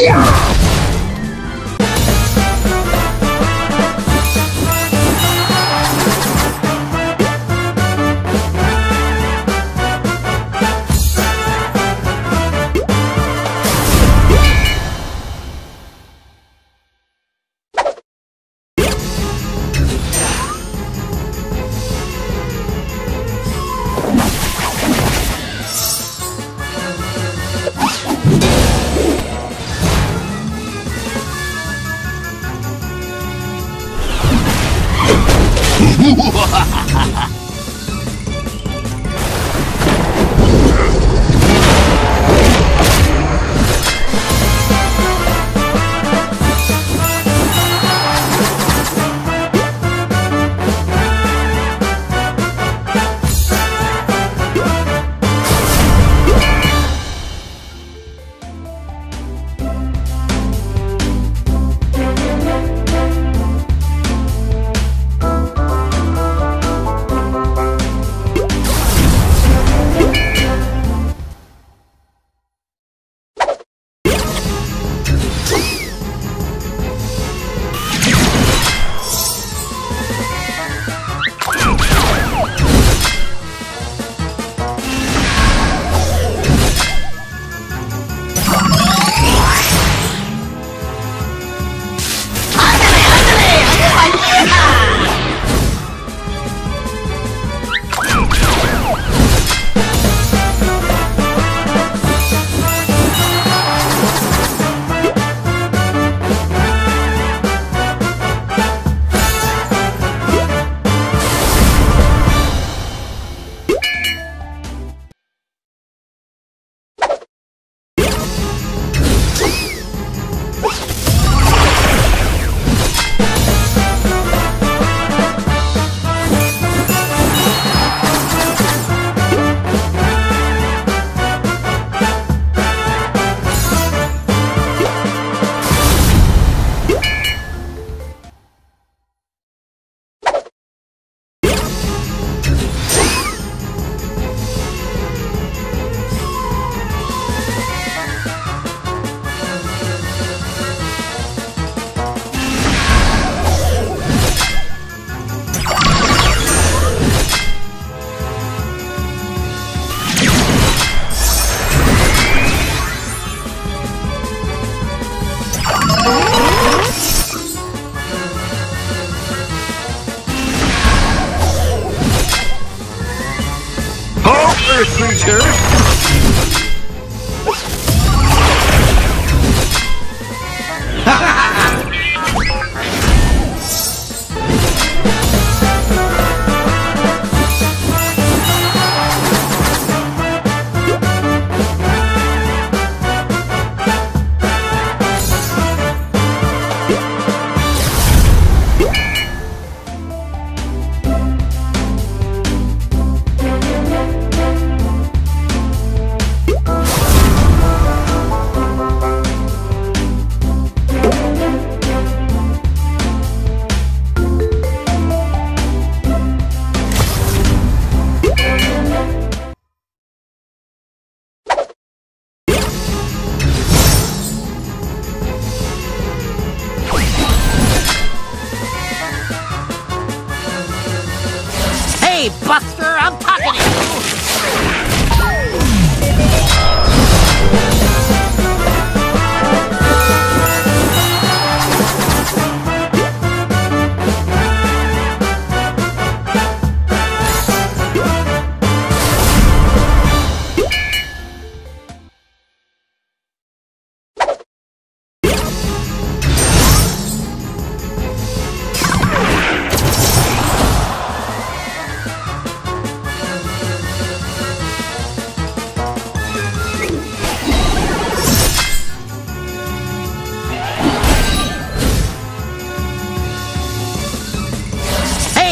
Yeah!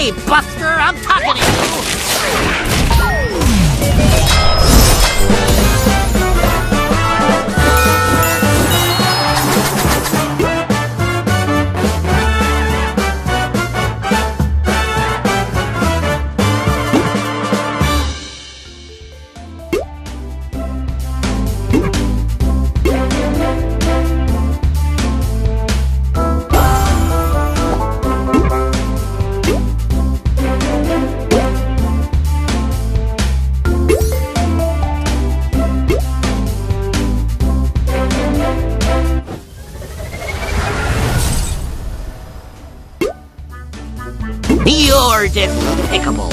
Hey, Buster, I'm talking to you! You're despicable!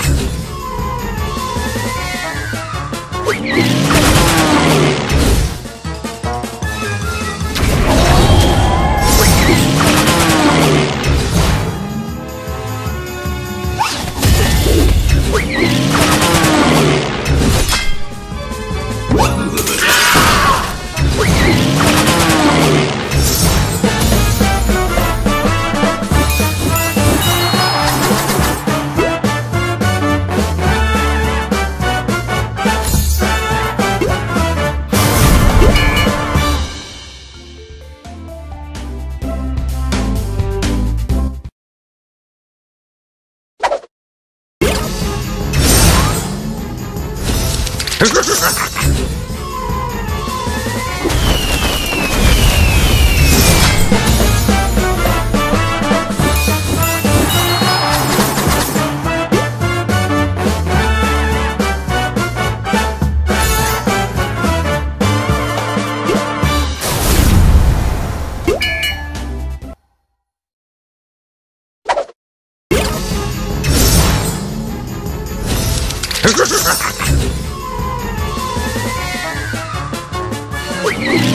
Wait.